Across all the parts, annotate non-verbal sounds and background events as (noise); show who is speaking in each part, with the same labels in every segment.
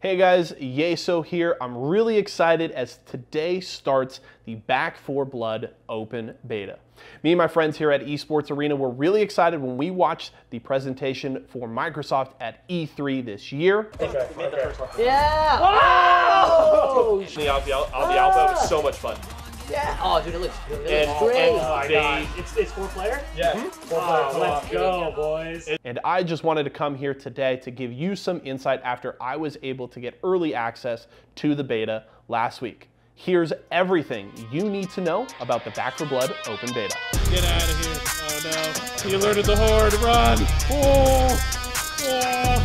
Speaker 1: Hey guys, Yeso here. I'm really excited as today starts the Back 4 Blood Open Beta. Me and my friends here at Esports Arena were really excited when we watched the presentation for Microsoft at E3 this year.
Speaker 2: Okay, okay.
Speaker 3: Yeah!
Speaker 1: Oh! The alpha, alpha, alpha was so much fun.
Speaker 3: Yeah! Oh, dude, it looks, it looks
Speaker 1: And-
Speaker 3: great.
Speaker 1: and-
Speaker 2: Oh my god. It's, it's four player?
Speaker 4: Yeah. Mm-hmm.
Speaker 2: Four player.
Speaker 4: Oh,
Speaker 2: Let's go, boys.
Speaker 1: And I just wanted to come here today to give you some insight after I was able to get early access to the beta last week. Here's everything you need to know about the Back 4 Blood Open Beta.
Speaker 4: Get out of here. Oh no. He alerted the horde. Run. Oh. Oh,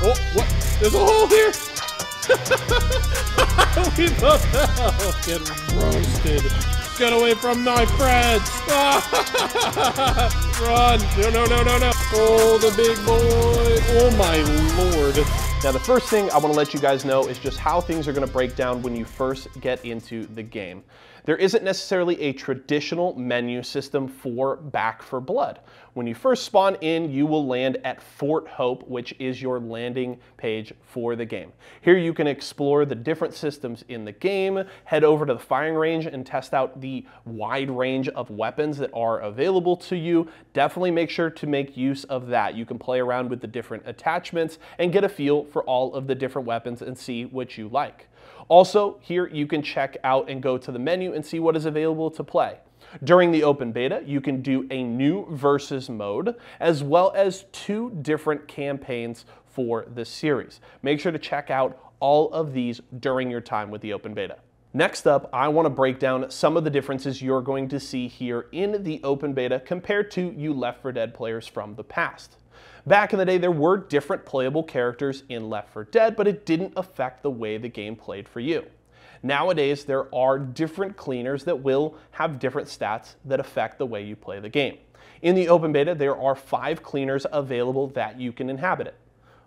Speaker 4: (laughs) no. Oh, what? There's a hole here. (laughs) we both. Get roasted. Get away from my friends. (laughs) Run. No, no, no, no, no. Oh, the big boy. Oh, my lord.
Speaker 1: Now, the first thing I want to let you guys know is just how things are going to break down when you first get into the game. There isn't necessarily a traditional menu system for Back 4 Blood. When you first spawn in, you will land at Fort Hope, which is your landing page for the game. Here you can explore the different systems in the game, head over to the firing range and test out the wide range of weapons that are available to you. Definitely make sure to make use of that. You can play around with the different attachments and get a feel for all of the different weapons and see what you like. Also, here you can check out and go to the menu and see what is available to play. During the open beta, you can do a new versus mode, as well as two different campaigns for the series. Make sure to check out all of these during your time with the open beta. Next up, I want to break down some of the differences you're going to see here in the open beta compared to you Left 4 Dead players from the past. Back in the day, there were different playable characters in Left 4 Dead, but it didn't affect the way the game played for you. Nowadays, there are different cleaners that will have different stats that affect the way you play the game. In the open beta, there are five cleaners available that you can inhabit it.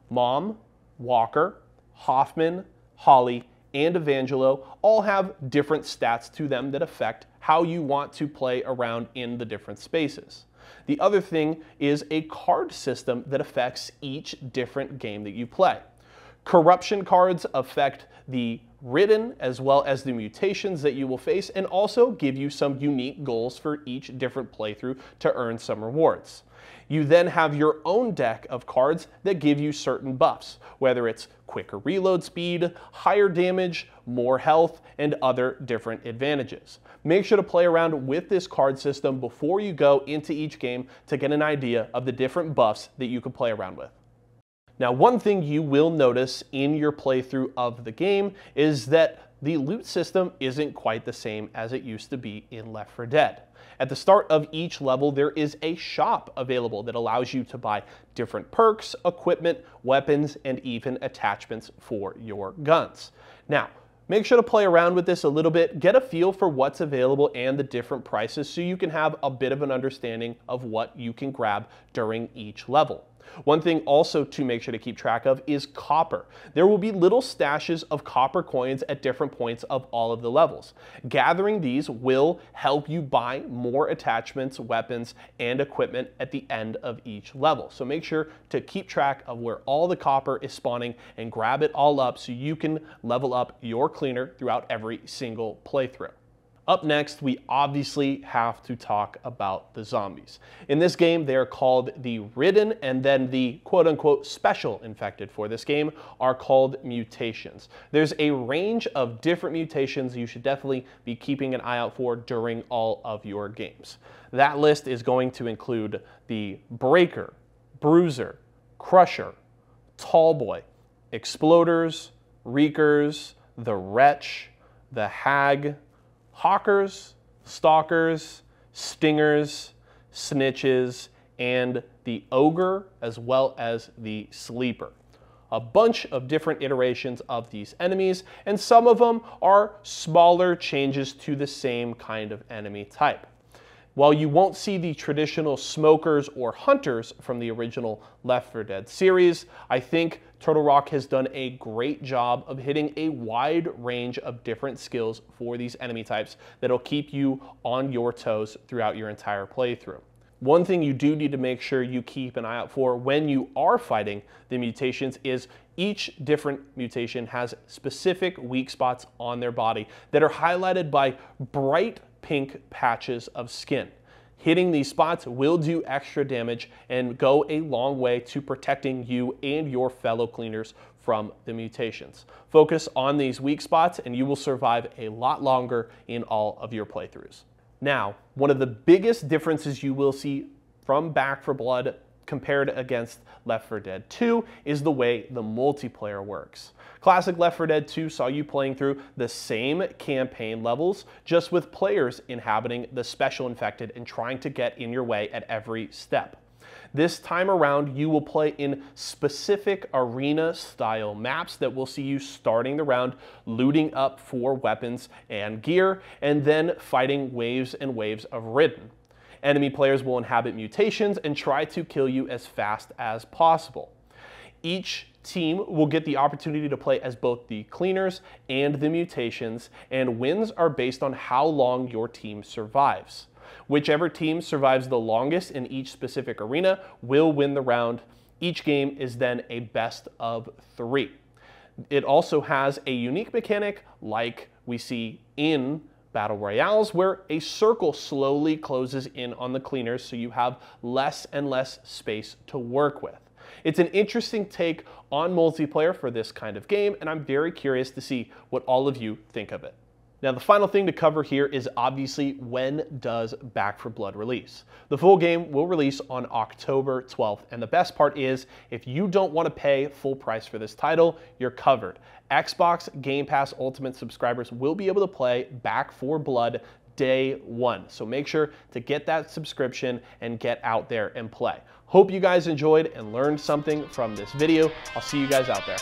Speaker 1: Mom, Walker, Hoffman, Holly, and Evangelo all have different stats to them that affect how you want to play around in the different spaces. The other thing is a card system that affects each different game that you play. Corruption cards affect the ridden as well as the mutations that you will face and also give you some unique goals for each different playthrough to earn some rewards. You then have your own deck of cards that give you certain buffs, whether it's quicker reload speed, higher damage, more health, and other different advantages. Make sure to play around with this card system before you go into each game to get an idea of the different buffs that you can play around with. Now, one thing you will notice in your playthrough of the game is that the loot system isn't quite the same as it used to be in Left 4 Dead. At the start of each level, there is a shop available that allows you to buy different perks, equipment, weapons, and even attachments for your guns. Now, Make sure to play around with this a little bit, get a feel for what's available and the different prices so you can have a bit of an understanding of what you can grab during each level. One thing also to make sure to keep track of is copper. There will be little stashes of copper coins at different points of all of the levels. Gathering these will help you buy more attachments, weapons, and equipment at the end of each level. So make sure to keep track of where all the copper is spawning and grab it all up so you can level up your cleaner throughout every single playthrough. Up next, we obviously have to talk about the zombies. In this game, they are called the Ridden, and then the quote unquote special infected for this game are called mutations. There's a range of different mutations you should definitely be keeping an eye out for during all of your games. That list is going to include the Breaker, Bruiser, Crusher, Tallboy, Exploders, Reekers, the Retch, the Hag, hockers, stalkers, stingers, snitches, and the ogre, as well as the sleeper. A bunch of different iterations of these enemies, and some of them are smaller changes to the same kind of enemy type. While you won't see the traditional smokers or hunters from the original Left 4 Dead series, I think Turtle Rock has done a great job of hitting a wide range of different skills for these enemy types that'll keep you on your toes throughout your entire playthrough. One thing you do need to make sure you keep an eye out for when you are fighting the mutations is Each different mutation has specific weak spots on their body that are highlighted by bright pink patches of skin. Hitting these spots will do extra damage and go a long way to protecting you and your fellow cleaners from the mutations. Focus on these weak spots and you will survive a lot longer in all of your playthroughs. Now, one of the biggest differences you will see from Back 4 Blood compared against Left 4 Dead 2 is the way the multiplayer works. Classic Left 4 Dead 2 saw you playing through the same campaign levels, just with players inhabiting the special infected and trying to get in your way at every step. This time around, you will play in specific arena style maps that will see you starting the round, looting up for weapons and gear, and then fighting waves and waves of Ridden. Enemy players will inhabit mutations and try to kill you as fast as possible. Each team will get the opportunity to play as both the cleaners and the mutations, and wins are based on how long your team survives. Whichever team survives the longest in each specific arena will win the round. Each game is then a best of three. It also has a unique mechanic like we see in Battle Royales where a circle slowly closes in on the cleaners so you have less and less space to work with. It's an interesting take on multiplayer for this kind of game, and I'm very curious to see what all of you think of it. Now, the final thing to cover here is obviously when does Back 4 Blood release? The full game will release on October 12th, and the best part is if you don't want to pay full price for this title, you're covered. Xbox Game Pass Ultimate subscribers will be able to play Back 4 Blood day one. So make sure to get that subscription and get out there and play. Hope you guys enjoyed and learned something from this video. I'll see you guys out there.